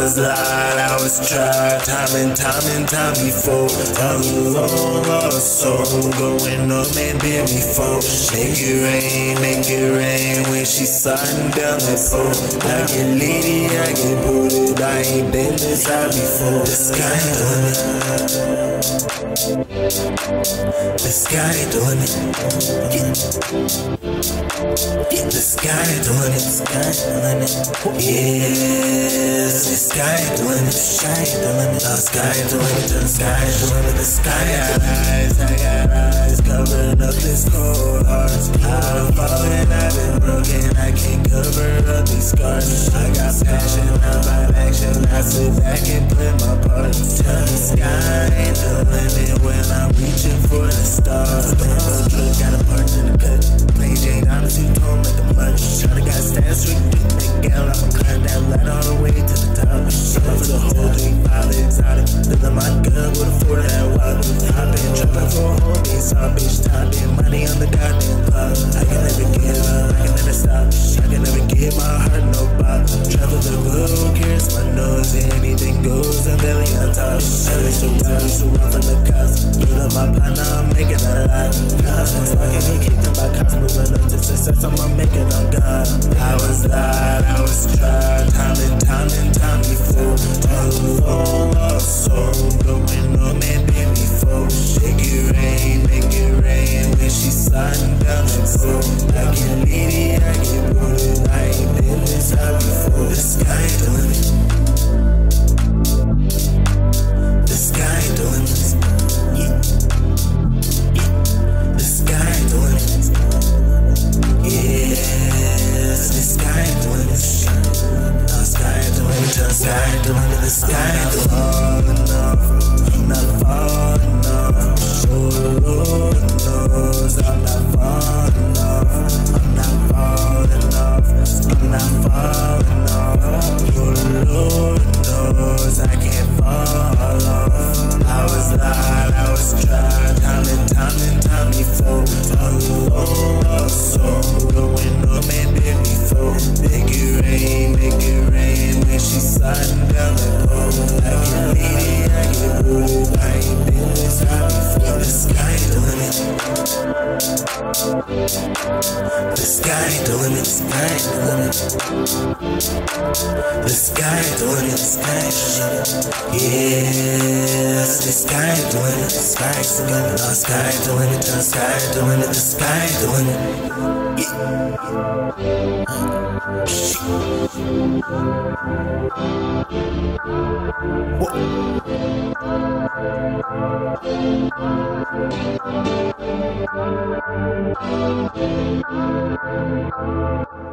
was lied, I was tried, time and time and time before. How long lost soul going up and been before. Make it rain, make it rain when she sliding down that pole. I get litty, I get booted, I ain't been this high before. The sky the limit. The ain't the limit. Yeah. The sky ain't the limit. The sky ain't the limit. Oh, yes, the sky ain't the limit. The sky ain't the limit. The sky got eyes. I got eyes covering up for the stars. Look, got a part in the cut. Play Jane honestly told me the much. Tryna got stats with big gal. I'ma climb that ladder all the way to the top. Shot for the whole three, five exotic. Filling my gun with a four that. I've been trapping for a whole piece. All bitch in I'm belly. I the my I'm making I can get kicked cops. Moving up to success, it on God. I was lied, I was tried. Time and time and time before. All lost soul. Going on and been before. Make it rain, make it rain. When she sliding down the pole. I get litty, I get booted. I ain't been this high before. The sky ain't the limit. Not far Lord knows I can't fall off. I was lied, The sky ain't the limit, the sky ain't the limit. The sky ain't the limit, the sky ain't the limit. Yes, the sky ain't the limit, the sky ain't the limit. The sky ain't the limit, the sky ain't the limit, the sky the limit. Yeah. What? Thank you.